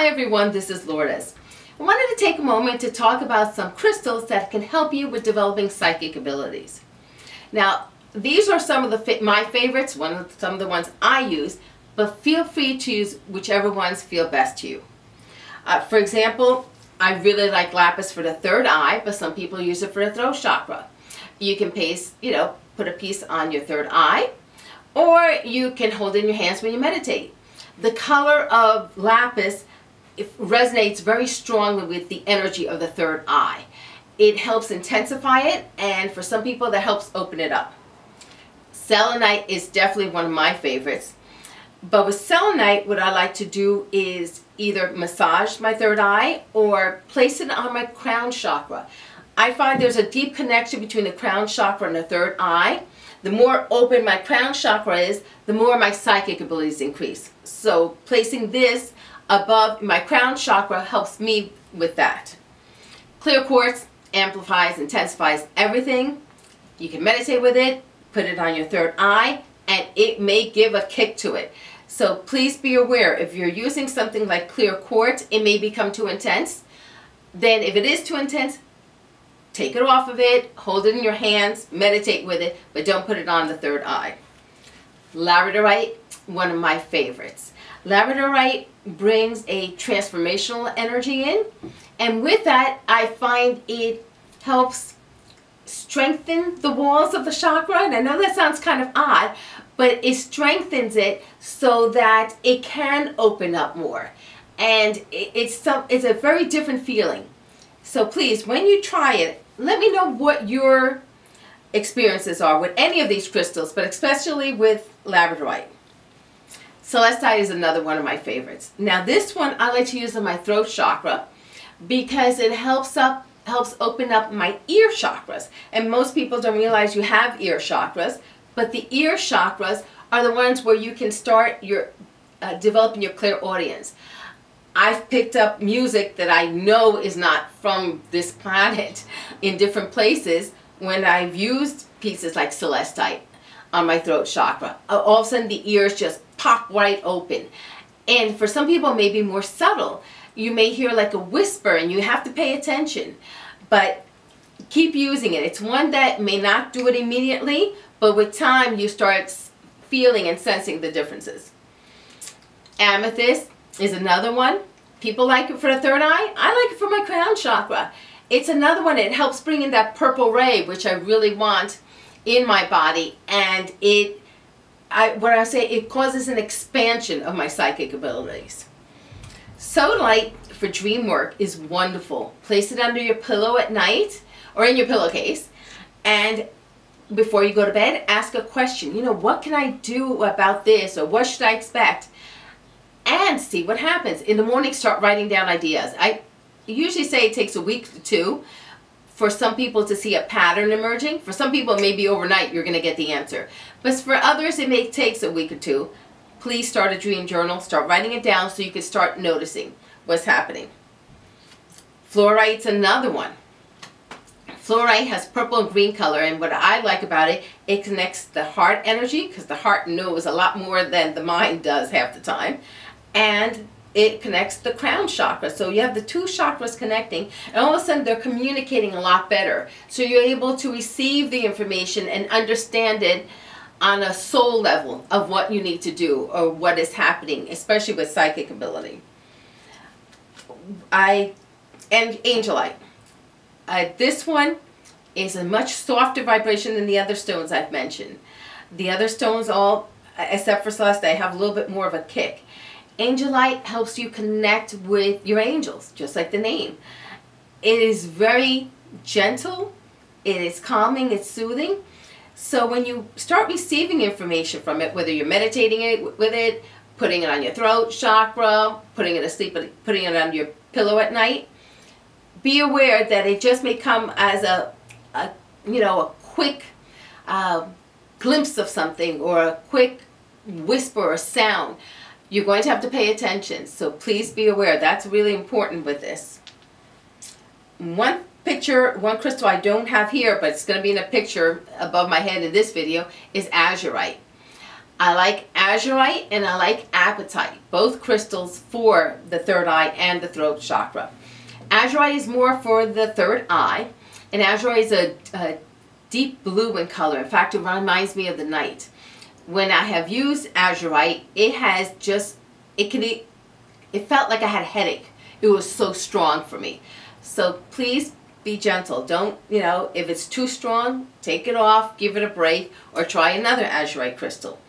Hi everyone, this is Lourdes. I wanted to take a moment to talk about some crystals that can help you with developing psychic abilities. Now, these are some of the my favorites, one of some of the ones I use, but feel free to use whichever ones feel best to you. Uh, for example, I really like lapis for the third eye, but some people use it for the throat chakra. You can paste, you know, put a piece on your third eye, or you can hold it in your hands when you meditate. The color of lapis resonates very strongly with the energy of the third eye. It helps intensify it, and for some people that helps open it up. Selenite is definitely one of my favorites. But with selenite, what I like to do is either massage my third eye or place it on my crown chakra. I find there's a deep connection between the crown chakra and the third eye. The more open my crown chakra is, the more my psychic abilities increase. So placing this above my crown chakra helps me with that. Clear quartz amplifies, intensifies everything. You can meditate with it, put it on your third eye, and it may give a kick to it. So please be aware, if you're using something like clear quartz, it may become too intense. Then if it is too intense, take it off of it, hold it in your hands, meditate with it, but don't put it on the third eye. Labradorite, one of my favorites. Labradorite brings a transformational energy in, and with that, I find it helps strengthen the walls of the chakra. And I know that sounds kind of odd, but it strengthens it so that it can open up more. And it's, some, it's a very different feeling. So please, when you try it, let me know what your experiences are with any of these crystals, but especially with labradorite. Celestite is another one of my favorites. Now this one I like to use in my throat chakra because it helps up helps open up my ear chakras. And most people don't realize you have ear chakras, but the ear chakras are the ones where you can start your uh, developing your clairaudience. I've picked up music that I know is not from this planet in different places when I've used pieces like celestite on my throat chakra. All of a sudden the ears just pop right open. And for some people it may be more subtle. You may hear like a whisper and you have to pay attention. But keep using it. It's one that may not do it immediately, but with time you start feeling and sensing the differences. Amethyst is another one. People like it for the third eye. I like it for my crown chakra. It's another one. It helps bring in that purple ray, which I really want in my body. And it, I, what I say, it causes an expansion of my psychic abilities. Sodalite for dream work is wonderful. Place it under your pillow at night or in your pillowcase. And before you go to bed, ask a question. You know, what can I do about this or what should I expect? And see what happens. In the morning, start writing down ideas. I usually say it takes a week to two for some people to see a pattern emerging. For some people, maybe overnight you're going to get the answer. But for others, it may take a week or two. Please start a dream journal. Start writing it down so you can start noticing what's happening. Fluorite's another one. Fluorite has purple and green color and what I like about it, it connects the heart energy because the heart knows a lot more than the mind does half the time. And it connects the crown chakra. So you have the two chakras connecting and all of a sudden they're communicating a lot better. So you're able to receive the information and understand it on a soul level of what you need to do or what is happening, especially with psychic ability. I, and angelite. Uh, this one is a much softer vibration than the other stones I've mentioned. The other stones all, except for Celestite, have a little bit more of a kick. Angelite helps you connect with your angels, just like the name. It is very gentle, it is calming, it's soothing. So when you start receiving information from it, whether you're meditating it with it, putting it on your throat chakra, putting it asleep, putting it on your pillow at night, be aware that it just may come as a, a you know, a quick uh, glimpse of something or a quick whisper or sound. You're going to have to pay attention, so please be aware. That's really important with this. One picture, one crystal I don't have here, but it's going to be in a picture above my head in this video, is azurite. I like azurite and I like apatite, both crystals for the third eye and the throat chakra. Azurite is more for the third eye, and azurite is a, a deep blue in color. In fact, it reminds me of the night. When I have used azurite, it has just, it can, it felt like I had a headache. It was so strong for me. So please be gentle. Don't, you know, if it's too strong, take it off, give it a break, or try another azurite crystal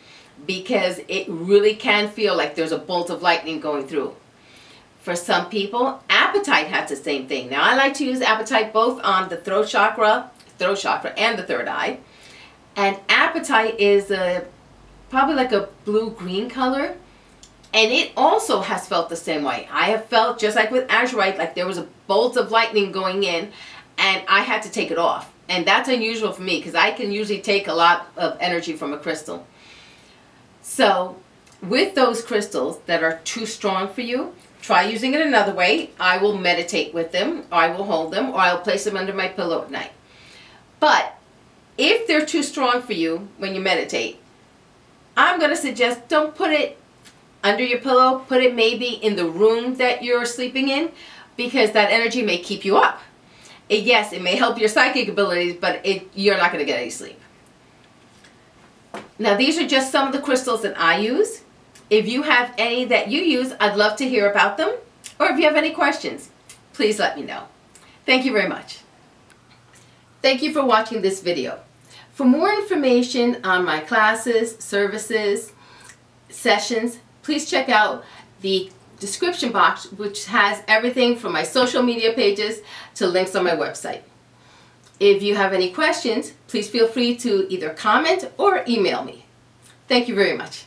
because it really can feel like there's a bolt of lightning going through. For some people, apatite has the same thing. Now I like to use apatite both on the throat chakra, throat chakra and the third eye. And apatite is a probably like a blue-green color. And it also has felt the same way. I have felt just like with azurite, like there was a bolt of lightning going in and I had to take it off. And that's unusual for me because I can usually take a lot of energy from a crystal. So with those crystals that are too strong for you, try using it another way. I will meditate with them, I will hold them, or I'll place them under my pillow at night. But if they're too strong for you when you meditate, I'm going to suggest don't put it under your pillow. Put it maybe in the room that you're sleeping in because that energy may keep you up. It, yes, it may help your psychic abilities, but it, you're not going to get any sleep. Now these are just some of the crystals that I use. If you have any that you use, I'd love to hear about them. Or if you have any questions, please let me know. Thank you very much. Thank you for watching this video. For more information on my classes, services, sessions, please check out the description box which has everything from my social media pages to links on my website. If you have any questions, please feel free to either comment or email me. Thank you very much.